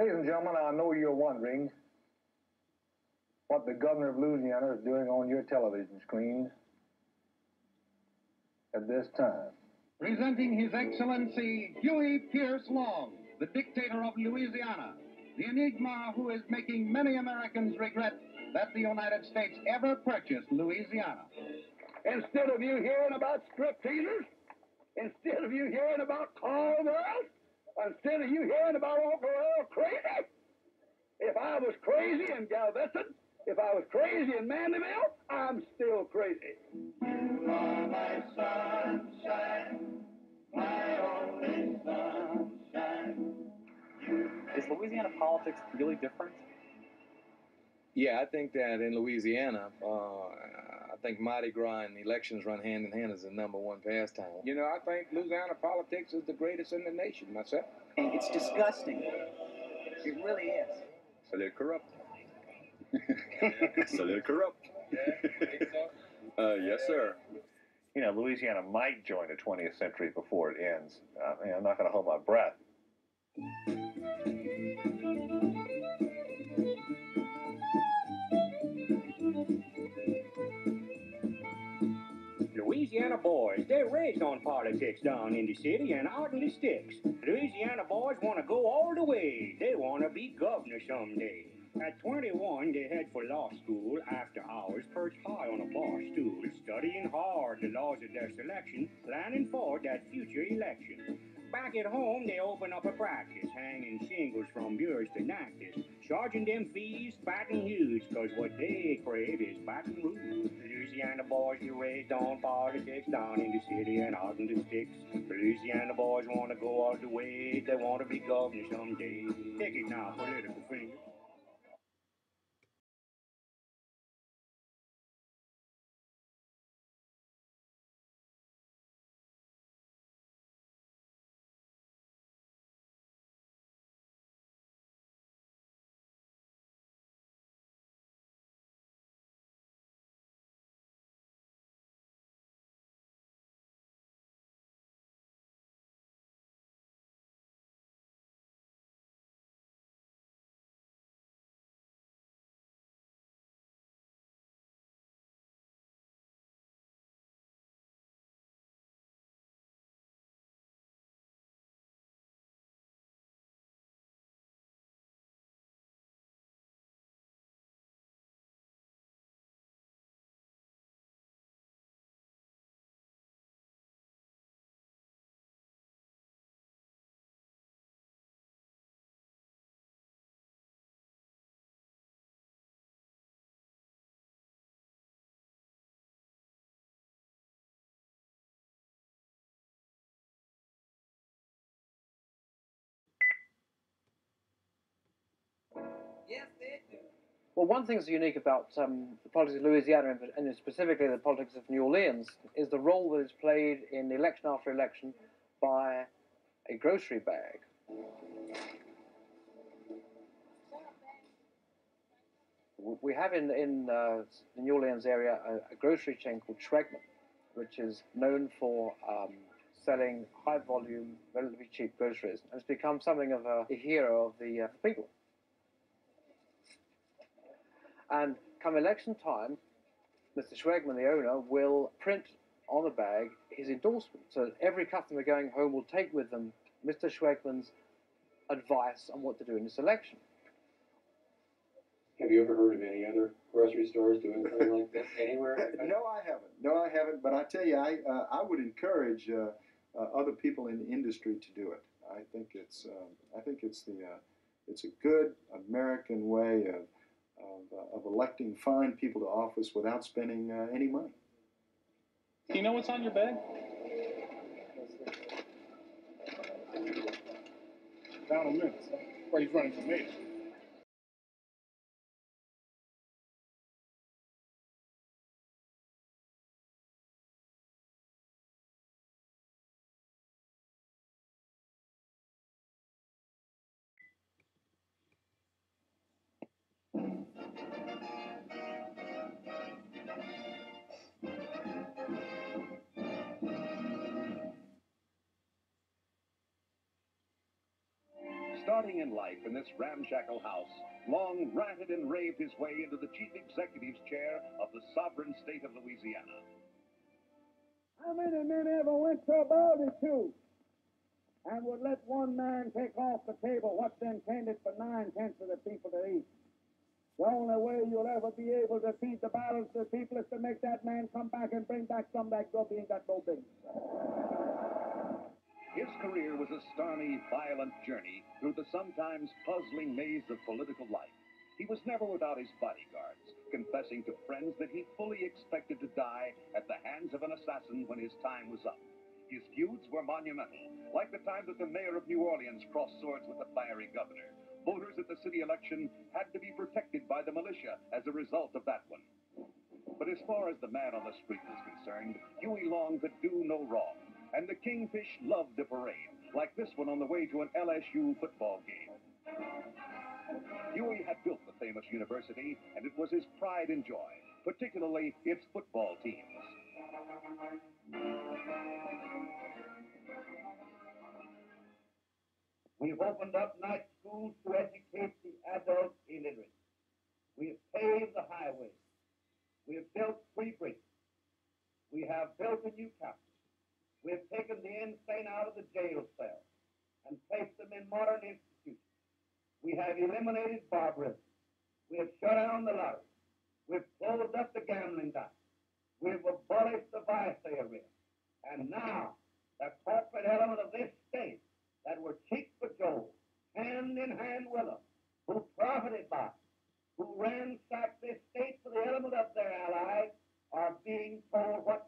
Ladies and gentlemen, I know you're wondering what the governor of Louisiana is doing on your television screens at this time. Presenting His Excellency Huey Pierce Long, the dictator of Louisiana, the enigma who is making many Americans regret that the United States ever purchased Louisiana. Instead of you hearing about strip teasers, instead of you hearing about call girls, instead of you hearing about Uncle Earl crazy, if I was crazy in Galveston, if I was crazy in Mandeville, I'm still crazy. You are my sunshine, my only sunshine. Is Louisiana politics really different? Yeah, I think that in Louisiana, uh, I think Mardi Gras and elections run hand in hand as the number one pastime. You know, I think Louisiana politics is the greatest in the nation myself. It's disgusting. It really is. So they're corrupt. so they're corrupt. uh, yes, sir. You know, Louisiana might join the 20th century before it ends. Uh, I mean, I'm not going to hold my breath. Louisiana boys, they're raised on politics down in the city and out in the sticks. Louisiana boys want to go all the way. They want to be governor someday. At 21, they head for law school after hours, perched high on a bar stool, studying hard the laws of their selection, planning for that future election. Back at home, they open up a practice, hanging shingles from bureaus to nactors, charging them fees fighting huge, cause what they crave is fighting Rouge. Louisiana boys get raised on politics down in the city and out in the sticks. Louisiana boys wanna go all the way, they wanna be governor someday. Take it now, political fingers. Well, one thing that's unique about um, the politics of Louisiana, and- specifically the politics of New Orleans, is the role that is played in election after election by a grocery bag. We have in, in uh, the New Orleans area a, a grocery chain called Schwegmann, which is known for um, selling high volume, relatively cheap groceries, and it's become something of a, a hero of the uh, people. And come election time, Mr. Schwegmann, the owner, will print on the bag his endorsement. So that every customer going home will take with them Mr. Schwegmann's advice on what to do in this election. Have you ever heard of any other grocery stores doing something like this anywhere? no, I haven't. No, I haven't. But I tell you, I uh, I would encourage uh, uh, other people in the industry to do it. I think it's um, I think it's the uh, it's a good American way of of, uh, of electing fine people to office without spending uh, any money. Do you know what's on your bag? Down a minute. Well, he's running for mayor. Starting in life in this ramshackle house, Long ranted and raved his way into the chief executive's chair of the sovereign state of Louisiana. How many men ever went to a barbecue and would let one man take off the table what's intended for nine tenths of the people to eat? The only way you'll ever be able to feed the balance of the people is to make that man come back and bring back some of that he ain't got no business. His career was a stormy, violent journey through the sometimes puzzling maze of political life. He was never without his bodyguards, confessing to friends that he fully expected to die at the hands of an assassin when his time was up. His feuds were monumental, like the time that the mayor of New Orleans crossed swords with the fiery governor. Voters at the city election had to be protected by the militia as a result of that one. But as far as the man on the street was concerned, Huey Long could do no wrong and the Kingfish loved the parade, like this one on the way to an LSU football game. Huey had built the famous university, and it was his pride and joy, particularly its football teams. We've opened up night schools to educate the adult illiterate. We have paved the highways. We have built free bridges. We have built a new campus. We have taken the insane out of the jail cell and placed them in modern institutions. We have eliminated barbarism. We have shut down the lottery. We've closed up the gambling dock. We've abolished the vice ring. And now, the corporate element of this state that were cheap for Joe, hand in hand with them, who profited by who ransacked this state for the element of their allies, are being told what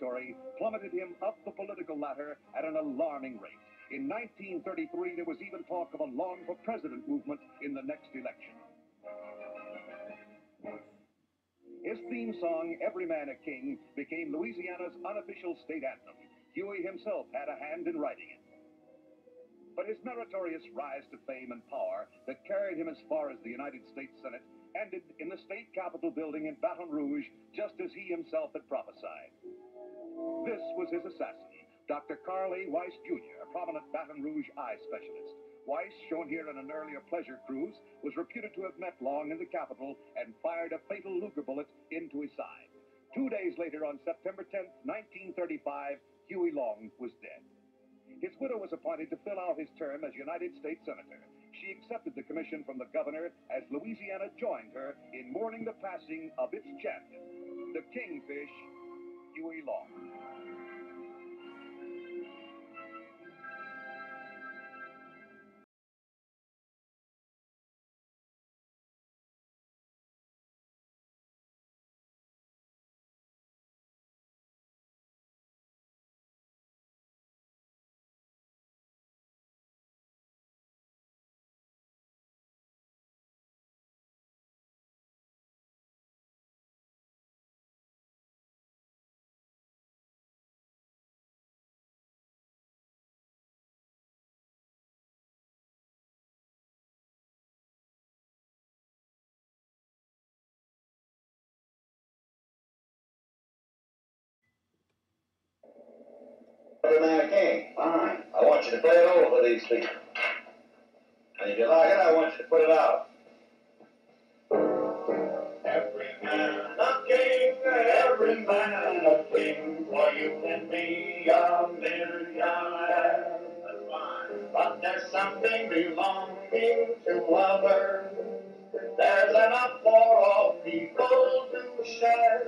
oratory plummeted him up the political ladder at an alarming rate. In 1933, there was even talk of a long for president movement in the next election. His theme song, Every Man a King, became Louisiana's unofficial state anthem. Huey himself had a hand in writing it. But his meritorious rise to fame and power that carried him as far as the United States Senate ended in the state capitol building in Baton Rouge, just as he himself had prophesied. This was his assassin, Dr. Carl A. Weiss Jr., a prominent Baton Rouge eye specialist. Weiss, shown here in an earlier pleasure cruise, was reputed to have met Long in the Capitol and fired a fatal Luger bullet into his side. Two days later, on September 10, 1935, Huey Long was dead. His widow was appointed to fill out his term as United States Senator. She accepted the commission from the governor as Louisiana joined her in mourning the passing of its champion, the Kingfish, Huey Long. Every man a king. Fine. I want you to play it over these people. And if you like it, I want you to put it out. Every man a king, every man a king, for you can be a millionaire. But there's something belonging to others. There's enough for all people to share.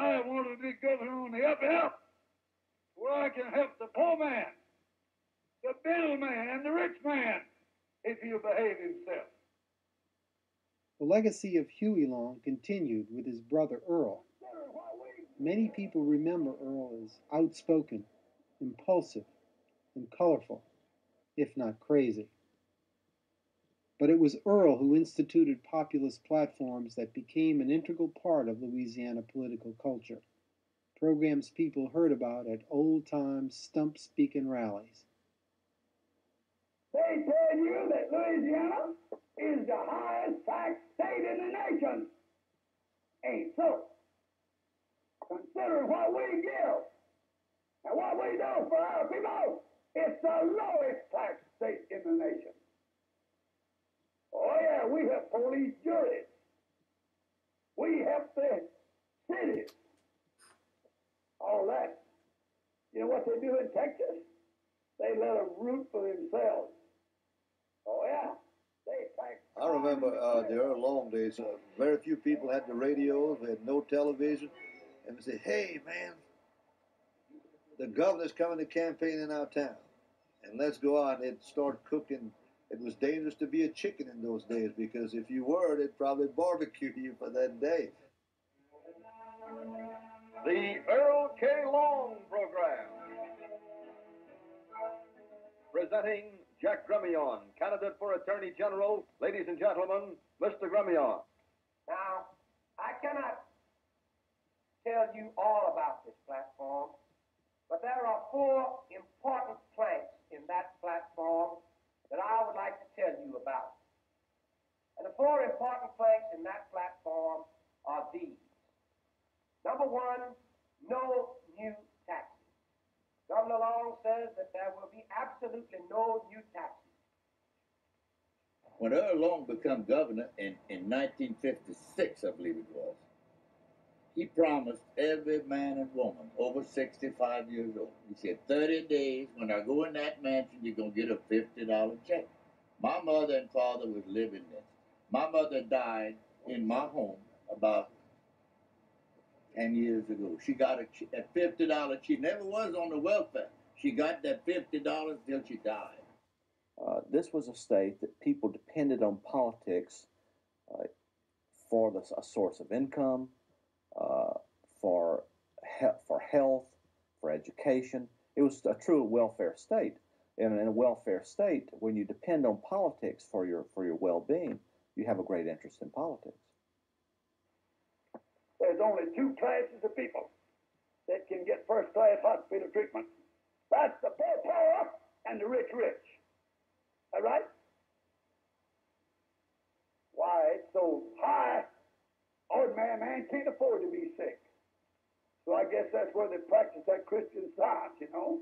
I want to be governor on the up and up, where I can help the poor man, the middleman, and the rich man, if he'll behave himself. The legacy of Huey Long continued with his brother Earl. Many people remember Earl as outspoken, impulsive, and colorful, if not crazy. But it was Earl who instituted populist platforms that became an integral part of Louisiana political culture, programs people heard about at old time stump speaking rallies. They tell you that Louisiana is the highest tax state in the nation. Ain't so. Consider what we give and what we do for our people, it's the lowest tax state in the nation. Oh, yeah, we have police juries. We have the cities. All that. You know what they do in Texas? They let them root for themselves. Oh, yeah. I remember uh, the early long days. Uh, very few people had the radios. We had no television, and we say, "Hey, man, the governor's coming to campaign in our town, and let's go out." And start cooking. It was dangerous to be a chicken in those days because if you were, they'd probably barbecue you for that day. The Earl K. Long Program. Presenting Jack Gremillion, candidate for Attorney General. Ladies and gentlemen, Mr. Gremillion. Now, I cannot tell you all about this platform, but there are four important planks in that platform that I would like to tell you about. And the four important planks in that platform are these. Number one, no new taxes. Governor Long says that there will be absolutely no new taxes. When Earl Long became governor in, in 1956, I believe it was, he promised every man and woman over 65 years old, he said, 30 days, when I go in that mansion, you're going to get a $50 check. My mother and father was living this. My mother died in my home about 10 years ago. She got a, a $50 She never was on the welfare. She got that $50 till she died. Uh, this was a state that people depended on politics uh, for the, a source of income, uh, for he- for health, for education. It was a true welfare state. And in a welfare state, when you depend on politics for your for your well-being, you have a great interest in politics. There's only two classes of people that can get first class hospital treatment. That's the poor poor and the rich rich. All right? Why, it's so high, ordinary man can't afford to be sick. So I guess that's where they practice that Christian science, you know.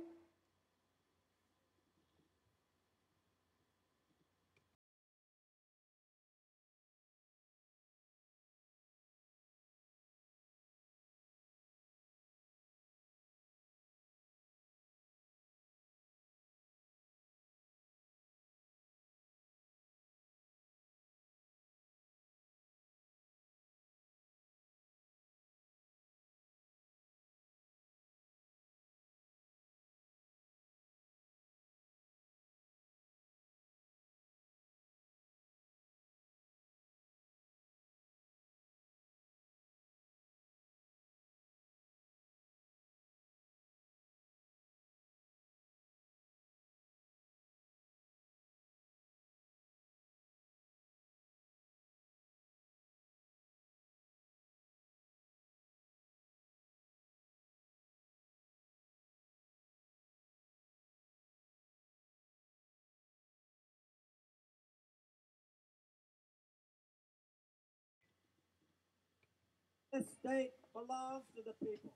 This state belongs to the people.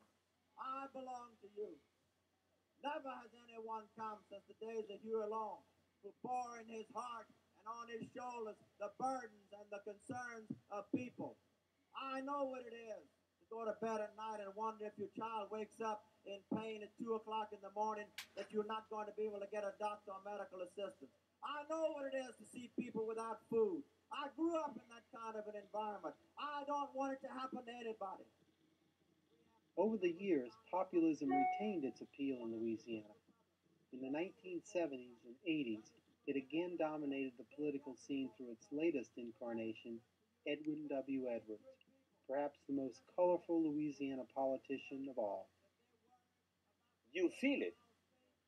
I belong to you. Never has anyone come since the days of Huey Long who bore in his heart and on his shoulders the burdens and the concerns of people. I know what it is to go to bed at night and wonder if your child wakes up in pain at 2 o'clock in the morning that you're not going to be able to get a doctor or medical assistance. I know what it is to see people without food. I grew up in that kind of an environment. I don't want it to happen to anybody. Over the years, populism retained its appeal in Louisiana. In the 1970s and 80s, it again dominated the political scene through its latest incarnation, Edwin W. Edwards, perhaps the most colorful Louisiana politician of all. You feel it.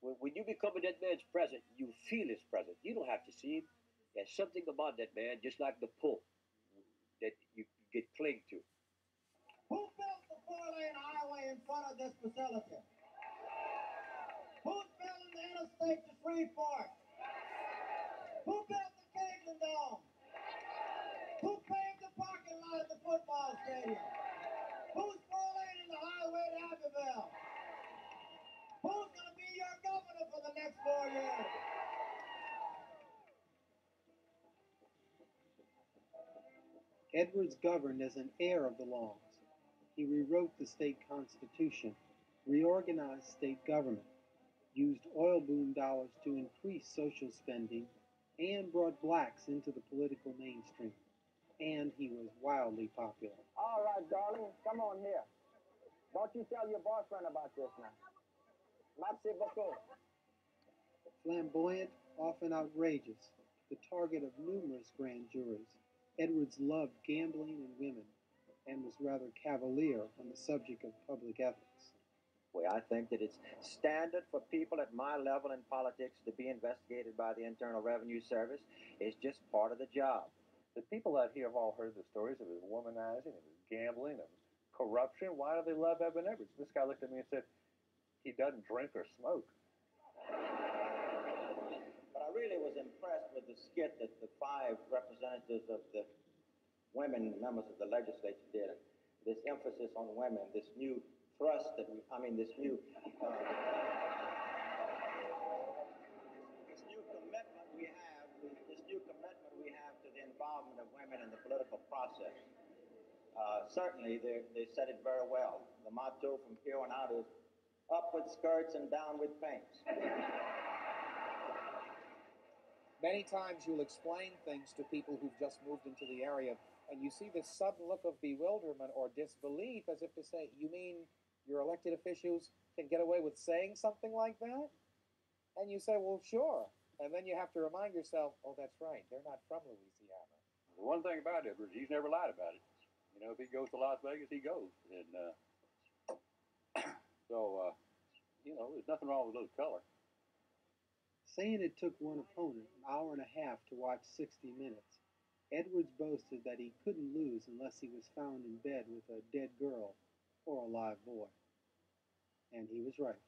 When, when you become a dead man's presence, you feel his presence. You don't have to see him. There's something about that man, just like the pull, that you get cling to. Who built the four-lane highway in front of this facility? Who's building the interstate to Shreveport? Who built the Cajundome? Who paved the parking lot at the football stadium? Who's four-laning the highway to Abbeville? Who's going to be your governor for the next four years? Edwards governed as an heir of the Longs. He rewrote the state constitution, reorganized state government, used oil boom dollars to increase social spending, and brought blacks into the political mainstream. And he was wildly popular. All right, darling, come on here. Don't you tell your boyfriend about this now. Merci beaucoup. Flamboyant, often outrageous, the target of numerous grand juries, Edwards loved gambling and women and was rather cavalier on the subject of public ethics. Well, I think that it's standard for people at my level in politics to be investigated by the Internal Revenue Service. It's just part of the job. The people out here have all heard the stories of his womanizing, of his gambling, of corruption. Why do they love Edwin Edwards? This guy looked at me and said, he doesn't drink or smoke. Really was impressed with the skit that the five representatives of the women members of the legislature did. This emphasis on women, this new thrust that we, I mean, this new, uh, this new commitment we have, this new commitment we have to the involvement of women in the political process. Uh, certainly, they, they said it very well. The motto from here on out is up with skirts and down with pants. Many times you'll explain things to people who've just moved into the area, and you see this sudden look of bewilderment or disbelief as if to say, You mean your elected officials can get away with saying something like that? And you say, Well, sure. And then you have to remind yourself, Oh, that's right, they're not from Louisiana. The one thing about Edwards, he's never lied about it. You know, if he goes to Las Vegas, he goes. And uh, so, uh, you know, there's nothing wrong with a little color. Saying it took one opponent an hour and a half to watch 60 Minutes, Edwards boasted that he couldn't lose unless he was found in bed with a dead girl or a live boy. And he was right.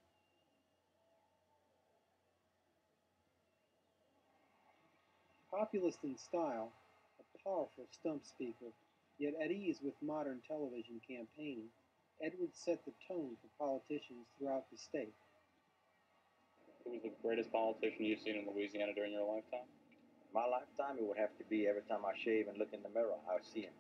Populist in style, a powerful stump speaker, yet at ease with modern television campaigning, Edwards set the tone for politicians throughout the state. Who was the greatest politician you've seen in Louisiana during your lifetime? My lifetime, it would have to be every time I shave and look in the mirror, I see him.